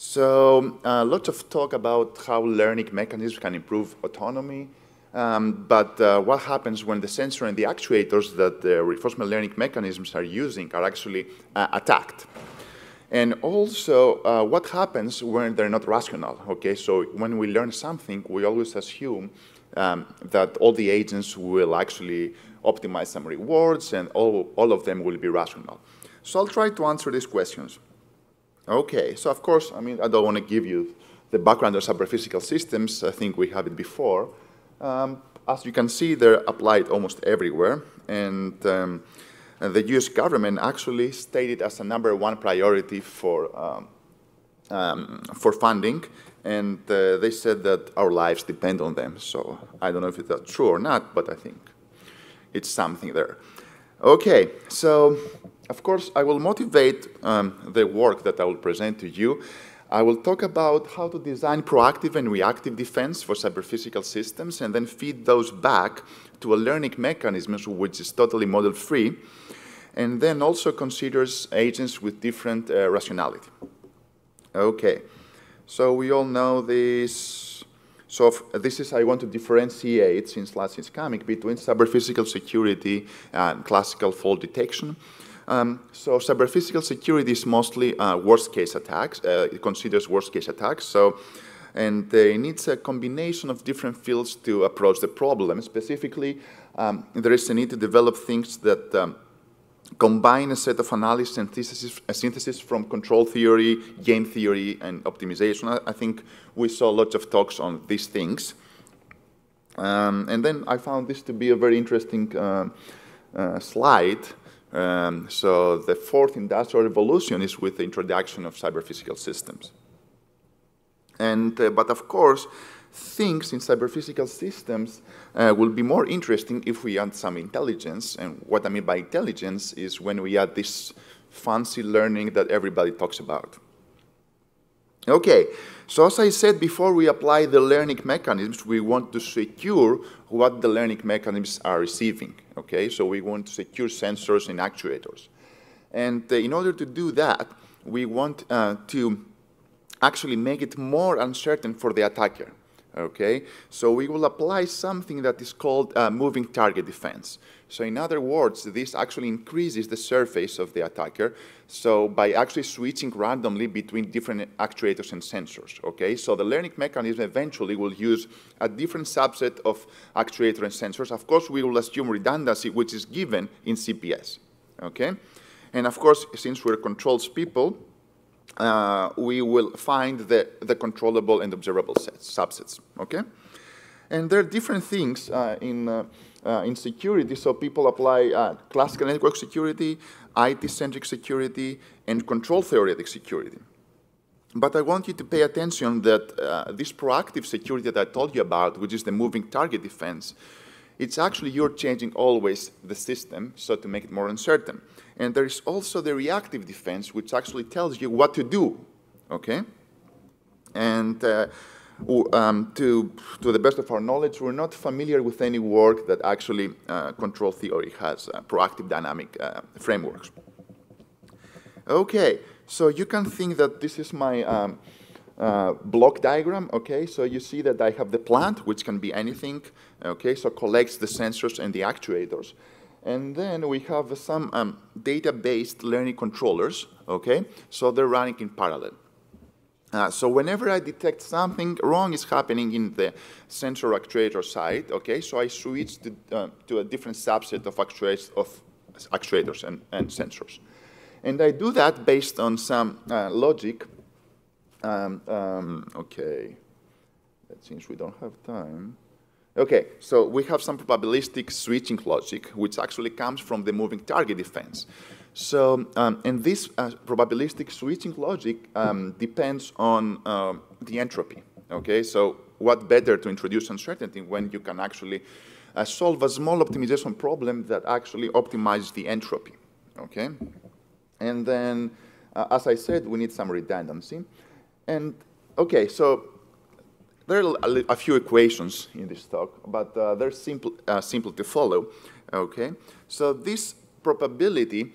So uh, lots of talk about how learning mechanisms can improve autonomy, um, but uh, what happens when the sensor and the actuators that the reinforcement learning mechanisms are using are actually uh, attacked? And also, uh, what happens when they're not rational? Okay, so when we learn something, we always assume um, that all the agents will actually optimize some rewards and all, all of them will be rational. So I'll try to answer these questions. Okay, so of course, I mean, I don't want to give you the background of cyber-physical systems. I think we have it before. Um, as you can see, they're applied almost everywhere. And, um, and, the US government actually stated as a number one priority for, um, um for funding. And uh, they said that our lives depend on them. So I don't know if it's true or not, but I think it's something there. Okay, so of course, I will motivate um, the work that I will present to you. I will talk about how to design proactive and reactive defense for cyber-physical systems and then feed those back to a learning mechanism which is totally model-free and then also considers agents with different uh, rationality. Okay, so we all know this. So this is, I want to differentiate, since last is coming, between cyber-physical security and classical fault detection. Um, so cyber-physical security is mostly uh, worst-case attacks. Uh, it considers worst-case attacks. So, and uh, it needs a combination of different fields to approach the problem. Specifically, um, there is a need to develop things that um, combine a set of analysis and synthesis, synthesis from control theory, game theory, and optimization. I, I, think we saw lots of talks on these things. Um, and then I found this to be a very interesting uh, uh, slide um, so the fourth industrial revolution is with the introduction of cyber-physical systems. And, uh, but of course, things in cyber-physical systems uh, will be more interesting if we add some intelligence. And what I mean by intelligence is when we add this fancy learning that everybody talks about. Okay, so as I said before, we apply the learning mechanisms. We want to secure what the learning mechanisms are receiving. Okay, so we want to secure sensors and actuators. And uh, in order to do that, we want uh, to actually make it more uncertain for the attacker. Okay, so we will apply something that is called uh, moving target defense. So in other words, this actually increases the surface of the attacker. So by actually switching randomly between different actuators and sensors, okay? So the learning mechanism eventually will use a different subset of actuator and sensors. Of course, we will assume redundancy, which is given in CPS, okay? And of course, since we're controls people, uh, we will find the, the controllable and observable sets, subsets, okay? And there are different things uh, in uh, uh, in security. So people apply uh, classical network security, IT-centric security, and control theoretic security. But I want you to pay attention that uh, this proactive security that I told you about, which is the moving target defense, it's actually you're changing always the system so to make it more uncertain. And there is also the reactive defense, which actually tells you what to do, okay? And uh, um, to, to the best of our knowledge, we're not familiar with any work that actually uh, control theory has uh, proactive dynamic uh, frameworks. Okay, so you can think that this is my um, uh, block diagram, okay? So you see that I have the plant, which can be anything, okay? So collects the sensors and the actuators. And then we have some um, data-based learning controllers, okay? So they're running in parallel. Uh, so whenever I detect something wrong is happening in the sensor actuator side, okay, so I switch to, uh, to a different subset of, actuators, of actuators and, and, sensors. And I do that based on some uh, logic. Um, um, okay, that seems we don't have time. Okay, so we have some probabilistic switching logic, which actually comes from the moving target defense. So, um, and this uh, probabilistic switching logic um, depends on um, the entropy, okay? So what better to introduce uncertainty when you can actually uh, solve a small optimization problem that actually optimizes the entropy, okay? And then, uh, as I said, we need some redundancy. And, okay, so there are a, few equations in this talk, but uh, they're simple, uh, simple to follow, okay? So this probability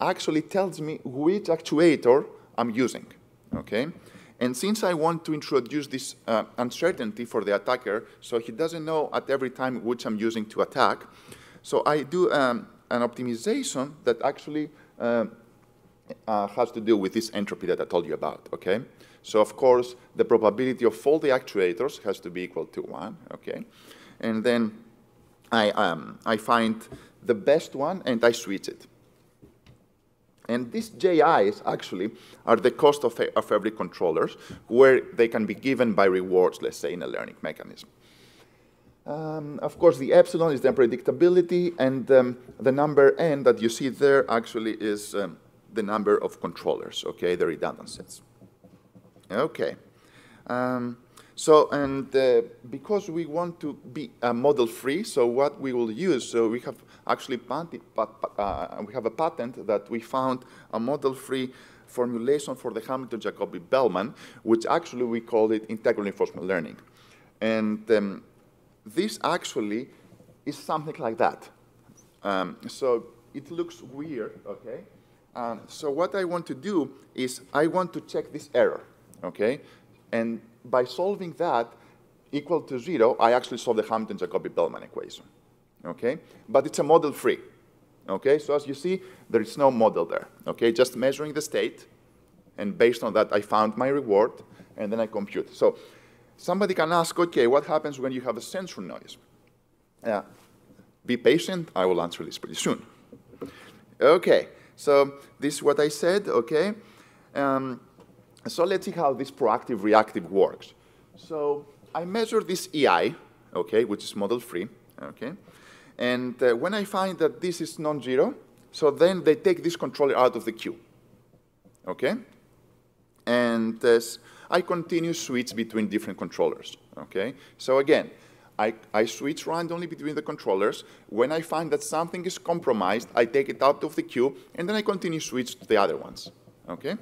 actually tells me which actuator I'm using, okay? And since I want to introduce this uh, uncertainty for the attacker, so he doesn't know at every time which I'm using to attack, so I do um, an optimization that actually uh, uh, has to do with this entropy that I told you about, okay? So of course, the probability of all the actuators has to be equal to one, okay? And then I, um, I find the best one and I switch it. And these JIs actually are the cost of, of every controller, where they can be given by rewards, let's say, in a learning mechanism. Um, of course, the epsilon is the unpredictability, and um, the number n that you see there actually is um, the number of controllers, okay, the redundancies. Okay. Um, so, and uh, because we want to be uh, model free, so what we will use, so we have actually uh, we have a patent that we found a model free formulation for the Hamilton-Jacobi-Bellman, which actually we call it integral reinforcement learning. And um, this actually is something like that. Um, so it looks weird, okay? Um, so what I want to do is I want to check this error, okay? And by solving that equal to zero, I actually solve the Hamilton-Jacobi-Bellman equation, okay? But it's a model free, okay? So as you see, there is no model there, okay? Just measuring the state, and based on that, I found my reward, and then I compute. So somebody can ask, okay, what happens when you have a sensor noise? Uh, be patient, I will answer this pretty soon. Okay, so this is what I said, okay? Um, so let's see how this proactive reactive works. So I measure this EI, okay, which is model free, okay? And uh, when I find that this is non-zero, so then they take this controller out of the queue, okay? And uh, I continue switch between different controllers, okay? So again, I, I switch randomly between the controllers. When I find that something is compromised, I take it out of the queue, and then I continue switch to the other ones, okay?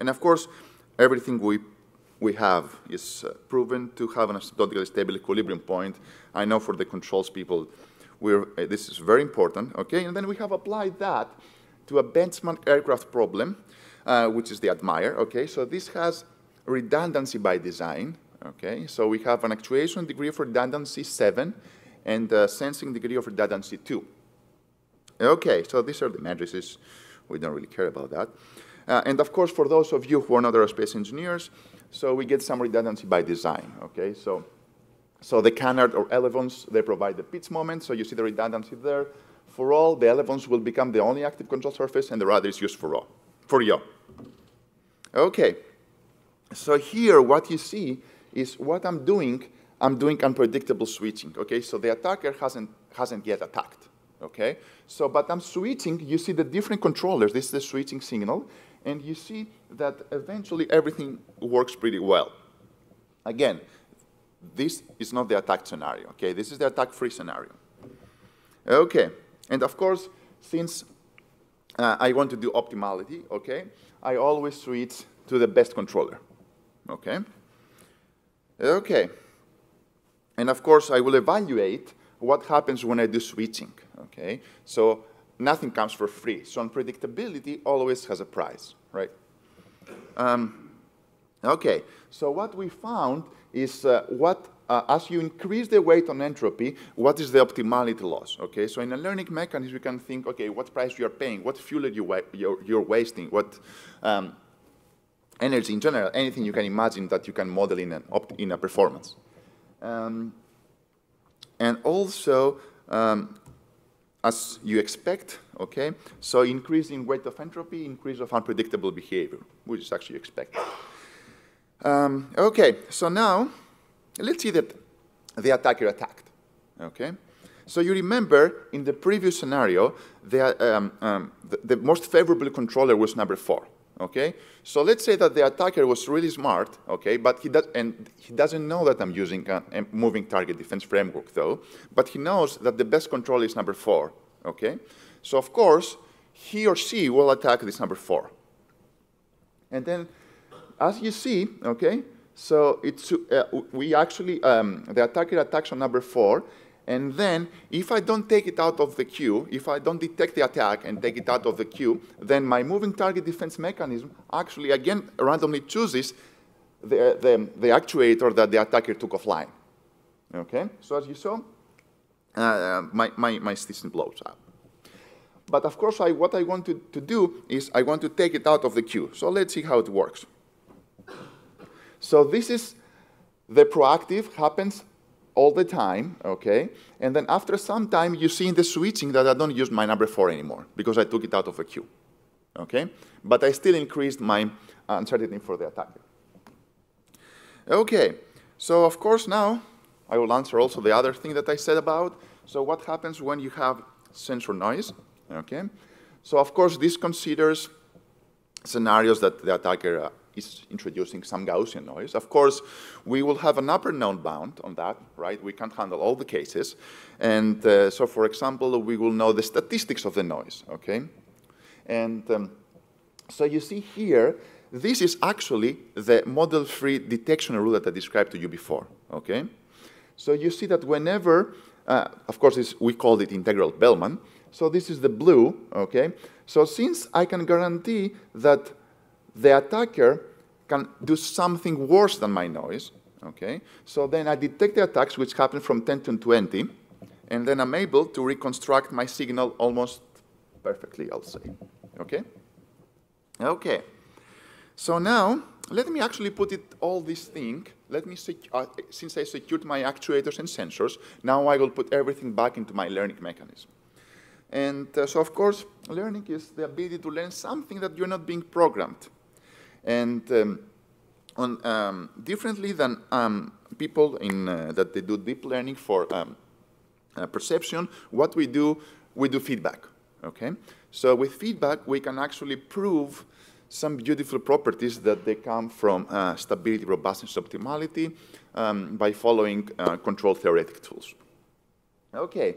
And of course, everything we, we have is uh, proven to have an asymptotically stable equilibrium point. I know for the controls people, uh, this is very important, okay? And then we have applied that to a benchmark aircraft problem, uh, which is the Admire, okay? So this has redundancy by design, okay? So we have an actuation degree of redundancy 7 and a sensing degree of redundancy 2. Okay, so these are the matrices. We don't really care about that. Uh, and of course, for those of you who are not aerospace engineers, so we get some redundancy by design, okay? So, so the canard or elevons, they provide the pitch moment, so you see the redundancy there. For all, the elevons will become the only active control surface, and the rudder is used for all, for yaw. Okay, so here what you see is what I'm doing, I'm doing unpredictable switching, okay? So the attacker hasn't, hasn't yet attacked, okay? So, but I'm switching, you see the different controllers, this is the switching signal, and you see that eventually everything works pretty well. Again, this is not the attack scenario, okay? This is the attack-free scenario. Okay, and of course, since uh, I want to do optimality, okay, I always switch to the best controller, okay? Okay, and of course, I will evaluate what happens when I do switching, okay? So nothing comes for free. So unpredictability always has a price, right? Um, okay, so what we found is uh, what, uh, as you increase the weight on entropy, what is the optimality loss, okay? So in a learning mechanism, you can think, okay, what price you're paying, what fuel you wa you're, you're, wasting, what um, energy in general, anything you can imagine that you can model in, an in a performance. Um, and also, um, as you expect, okay? So increase in weight of entropy, increase of unpredictable behavior, which is actually expected. Um, okay, so now let's see that the attacker attacked, okay? So you remember in the previous scenario, the, um, um, the, the most favorable controller was number four, okay? So let's say that the attacker was really smart, okay, but he does, and he doesn't know that I'm using a, moving target defense framework though, but he knows that the best control is number four, okay? So of course, he or she will attack this number four. And then, as you see, okay, so it's, uh, we actually, um, the attacker attacks on number four, And then if I don't take it out of the queue, if I don't detect the attack and take it out of the queue, then my moving target defense mechanism actually again randomly chooses the, the, the actuator that the attacker took offline. Okay, so as you saw, uh, my, my, my system blows up. But of course, I, what I want to, to do is I want to take it out of the queue. So let's see how it works. So this is the proactive happens all the time, okay? And then after some time, you see in the switching that I don't use my number four anymore because I took it out of the queue, okay? But I still increased my uncertainty for the attacker. Okay, so of course now I will answer also the other thing that I said about. So what happens when you have sensor noise, okay? So of course this considers scenarios that the attacker uh, is introducing some Gaussian noise. Of course, we will have an upper known bound on that, right? We can't handle all the cases. And uh, so, for example, we will know the statistics of the noise, okay? And um, so you see here, this is actually the model-free detection rule that I described to you before, okay? So you see that whenever, uh, of course, we called it integral Bellman, so this is the blue, okay? So since I can guarantee that the attacker can do something worse than my noise, okay? So then I detect the attacks which happen from 10 to 20, and then I'm able to reconstruct my signal almost perfectly, I'll say, okay? Okay, so now let me actually put it all this thing, let me, uh, since I secured my actuators and sensors, now I will put everything back into my learning mechanism. And uh, so, of course, learning is the ability to learn something that you're not being programmed. And um, on, um, differently than um, people in, uh, that they do deep learning for um, uh, perception, what we do, we do feedback, okay? So with feedback, we can actually prove some beautiful properties that they come from uh, stability, robustness, optimality um, by following uh, control theoretic tools. Okay,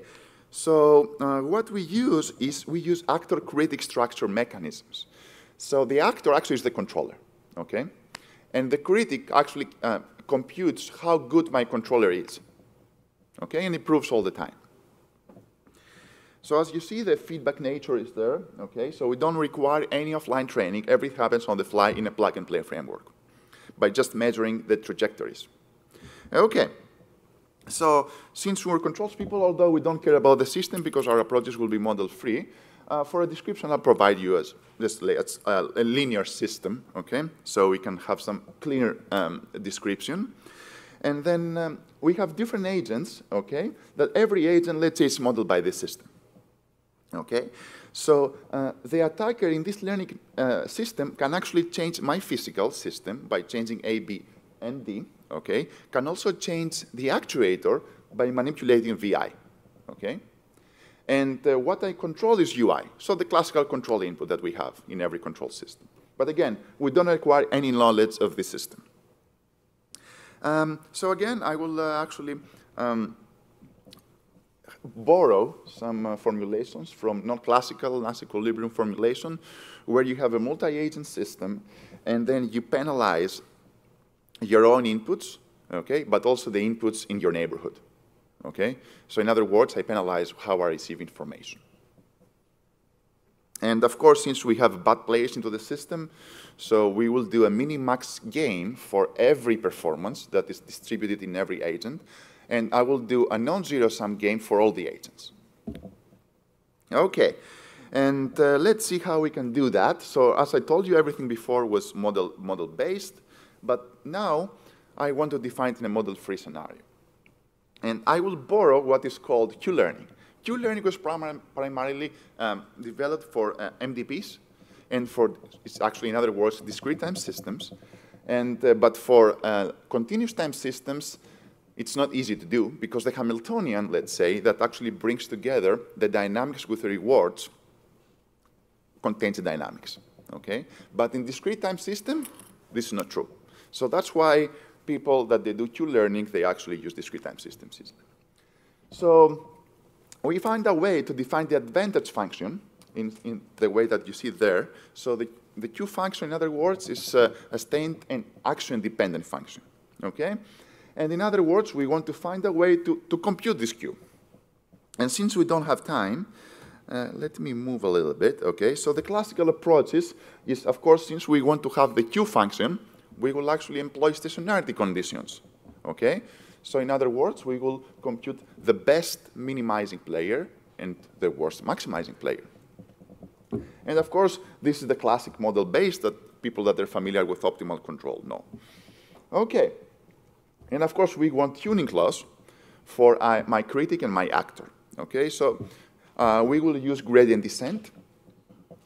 so uh, what we use is we use actor-critic structure mechanisms. So the actor actually is the controller, okay? And the critic actually uh, computes how good my controller is, okay? And improves all the time. So as you see, the feedback nature is there, okay? So we don't require any offline training. Everything happens on the fly in a plug-and-play framework by just measuring the trajectories. Okay. So since we're controls people, although we don't care about the system because our approaches will be model-free, uh, for a description, I'll provide you as this uh, a linear system, okay? So we can have some clear um, description. And then um, we have different agents, okay? That every agent, let's say, is modeled by this system, okay? So uh, the attacker in this learning uh, system can actually change my physical system by changing A, B, and D, okay? Can also change the actuator by manipulating VI, okay? And uh, what I control is UI, so the classical control input that we have in every control system. But again, we don't require any knowledge of the system. Um, so again, I will uh, actually um, borrow some uh, formulations from non-classical Nash equilibrium formulation, where you have a multi-agent system, and then you penalize your own inputs, okay, but also the inputs in your neighborhood. Okay? So in other words, I penalize how I receive information. And of course, since we have bad players into the system, so we will do a minimax gain for every performance that is distributed in every agent, and I will do a non-zero sum game for all the agents. Okay, and uh, let's see how we can do that. So as I told you, everything before was model, model based, but now I want to define it in a model-free scenario. And I will borrow what is called Q-learning. Q-learning was primar primarily um, developed for uh, MDPs and for, it's actually in other words, discrete time systems. And, uh, but for uh, continuous time systems, it's not easy to do because the Hamiltonian, let's say, that actually brings together the dynamics with the rewards contains the dynamics, okay? But in discrete time system, this is not true. So that's why people that they do Q-learning, they actually use discrete time systems. So we find a way to define the advantage function in, in the way that you see there. So the, the Q function, in other words, is uh, a state and action-dependent function, okay? And in other words, we want to find a way to, to compute this Q, And since we don't have time, uh, let me move a little bit, okay? So the classical approach is, is, of course, since we want to have the Q function, we will actually employ stationarity conditions, okay? So in other words, we will compute the best minimizing player and the worst maximizing player. And of course, this is the classic model base that people that are familiar with optimal control know. Okay. And of course, we want tuning laws for uh, my critic and my actor. Okay, so uh, we will use gradient descent.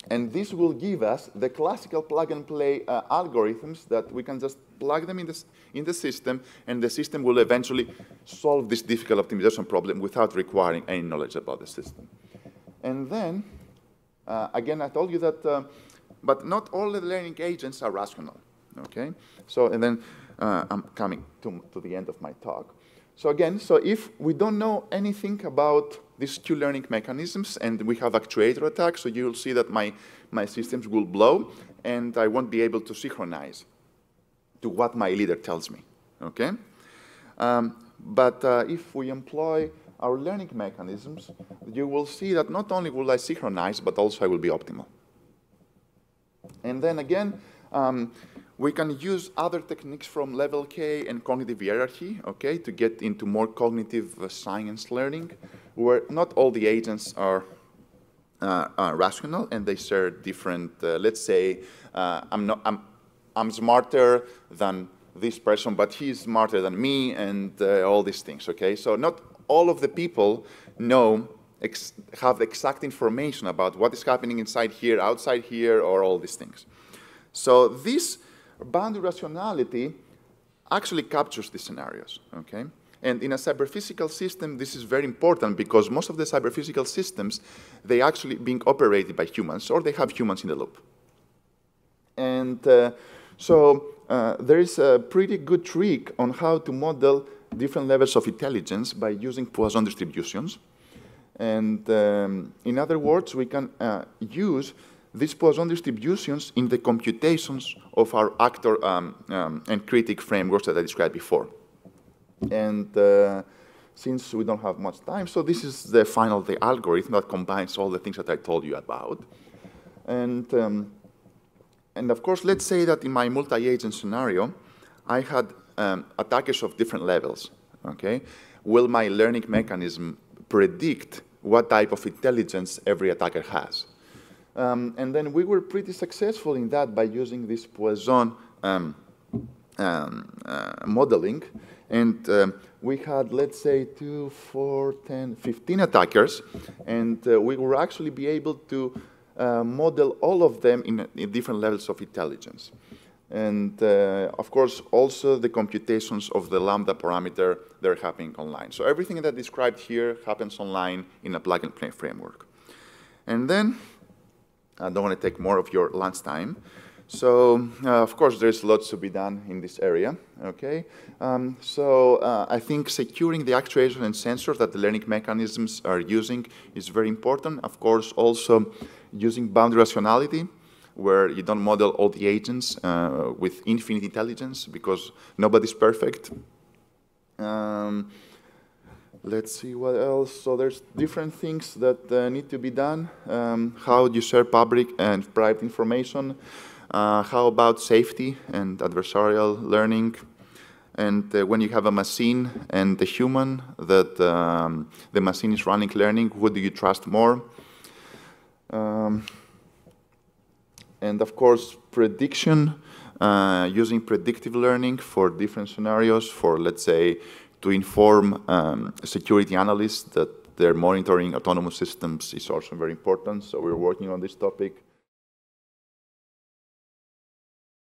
And this will give us the classical plug-and-play uh, algorithms that we can just plug them in, this, in the system, and the system will eventually solve this difficult optimization problem without requiring any knowledge about the system. And then, uh, again, I told you that, uh, but not all the learning agents are rational, okay? So, and then uh, I'm coming to, to the end of my talk. So again, so if we don't know anything about these two learning mechanisms and we have actuator attacks, so you'll see that my, my systems will blow and I won't be able to synchronize to what my leader tells me, okay? Um, but uh, if we employ our learning mechanisms, you will see that not only will I synchronize, but also I will be optimal. And then again, um, we can use other techniques from level K and cognitive hierarchy, okay, to get into more cognitive uh, science learning, where not all the agents are uh, uh, rational and they share different, uh, let's say, uh, I'm, not, I'm, I'm smarter than this person, but he's smarter than me and uh, all these things, okay? So not all of the people know, have exact information about what is happening inside here, outside here, or all these things. So this boundary rationality actually captures these scenarios, okay? And in a cyber-physical system, this is very important because most of the cyber-physical systems, they actually being operated by humans or they have humans in the loop. And uh, so uh, there is a pretty good trick on how to model different levels of intelligence by using Poisson distributions. And um, in other words, we can uh, use these Poisson distributions in the computations of our actor um, um, and critic frameworks that I described before. And uh, since we don't have much time, so this is the final the algorithm that combines all the things that I told you about. And, um, and of course, let's say that in my multi-agent scenario, I had um, attackers of different levels, okay? Will my learning mechanism predict what type of intelligence every attacker has? Um, and then we were pretty successful in that by using this Poisson um, um, uh, modeling. And um, we had, let's say, two, four, 10, 15 attackers. And uh, we were actually be able to uh, model all of them in, in, different levels of intelligence. And uh, of course, also the computations of the lambda parameter, they're happening online. So everything that I described here happens online in a plug-and-play framework. And then I don't want to take more of your lunch time. So, uh, of course, there's lots to be done in this area, okay? Um, so, uh, I think securing the actuators and sensors that the learning mechanisms are using is very important. Of course, also using boundary rationality, where you don't model all the agents uh, with infinite intelligence, because nobody's perfect. Um, Let's see what else. So there's different things that uh, need to be done. Um, how do you share public and private information? Uh, how about safety and adversarial learning? And uh, when you have a machine and a human, that um, the machine is running learning, who do you trust more? Um, and of course, prediction, uh, using predictive learning for different scenarios, for let's say to inform um, security analysts that they're monitoring autonomous systems is also very important. So we're working on this topic.